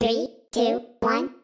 Three, two, one.